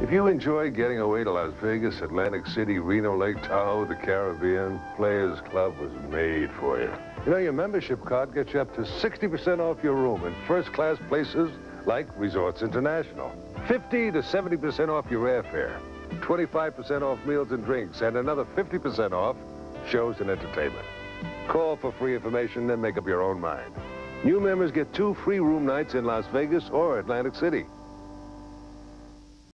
If you enjoy getting away to Las Vegas, Atlantic City, Reno, Lake Tahoe, the Caribbean, Players Club was made for you. You know, your membership card gets you up to 60% off your room in first-class places like Resorts International. 50 to 70% off your airfare. 25% off meals and drinks, and another 50% off shows and entertainment. Call for free information, then make up your own mind. New members get two free room nights in Las Vegas or Atlantic City.